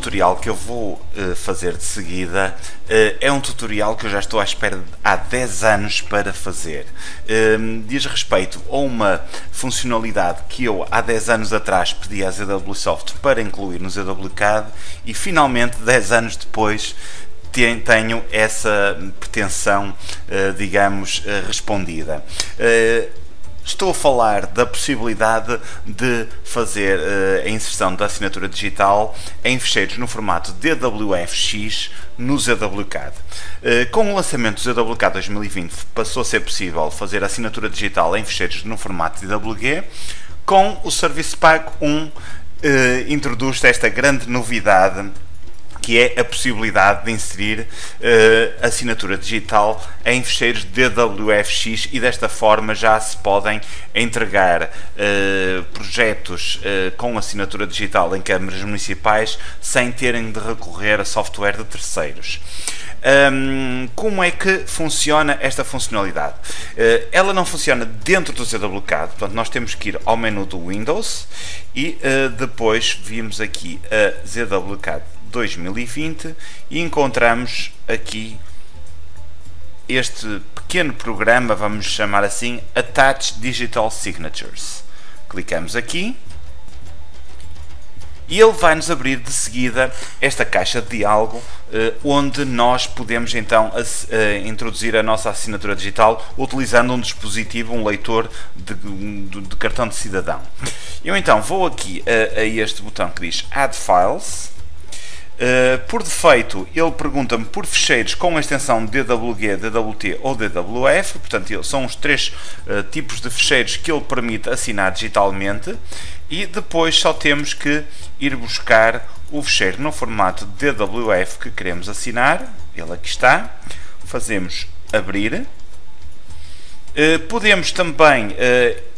tutorial que eu vou uh, fazer de seguida uh, é um tutorial que eu já estou à espera de, há 10 anos para fazer. Uh, diz respeito a uma funcionalidade que eu há 10 anos atrás pedi à ZWSoft para incluir no ZWCAD e finalmente 10 anos depois tenho essa pretensão, uh, digamos, respondida. Estou a falar da possibilidade de fazer uh, a inserção da assinatura digital em fecheiros no formato DWFX no ZWCAD. Uh, com o lançamento do ZWCAD 2020 passou a ser possível fazer a assinatura digital em fecheiros no formato DWG. Com o Service Pack 1 uh, introduz esta grande novidade que é a possibilidade de inserir uh, assinatura digital em fecheiros DWFX e desta forma já se podem entregar uh, projetos uh, com assinatura digital em câmaras municipais sem terem de recorrer a software de terceiros. Um, como é que funciona esta funcionalidade? Uh, ela não funciona dentro do ZWCAD, portanto nós temos que ir ao menu do Windows e uh, depois vimos aqui a ZWCAD 2020 e encontramos aqui este pequeno programa, vamos chamar assim, Attach Digital Signatures. Clicamos aqui e ele vai nos abrir de seguida esta caixa de diálogo eh, onde nós podemos então eh, introduzir a nossa assinatura digital utilizando um dispositivo, um leitor de, de, cartão de cidadão. Eu então vou aqui a, a este botão que diz Add Files Uh, por defeito, ele pergunta-me por fecheiros com a extensão DWG, DWT ou DWF, portanto, são os três uh, tipos de fecheiros que ele permite assinar digitalmente, e depois só temos que ir buscar o fecheiro no formato DWF que queremos assinar, ele aqui está, fazemos abrir. Uh, podemos também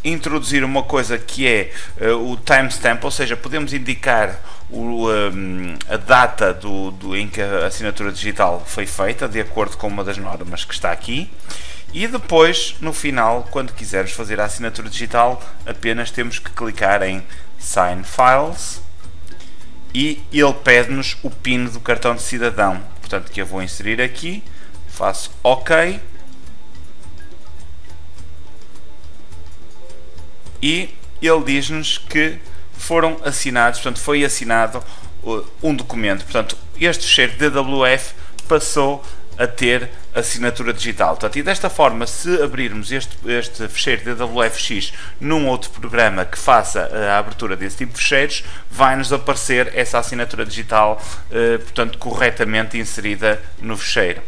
introduzir uma coisa que é o timestamp, ou seja, podemos indicar o, um, a data do, do, em que a assinatura digital foi feita, de acordo com uma das normas que está aqui. E depois, no final, quando quisermos fazer a assinatura digital, apenas temos que clicar em Sign Files e ele pede-nos o PIN do cartão de cidadão. Portanto, que eu vou inserir aqui, faço OK e ele diz-nos que foram assinados, portanto, foi assinado um documento. Portanto, este fecheiro DWF passou a ter assinatura digital. Portanto, e desta forma, se abrirmos este, este fecheiro DWFX num outro programa que faça a abertura desse tipo de fecheiros, vai-nos aparecer essa assinatura digital, uh, portanto, corretamente inserida no fecheiro.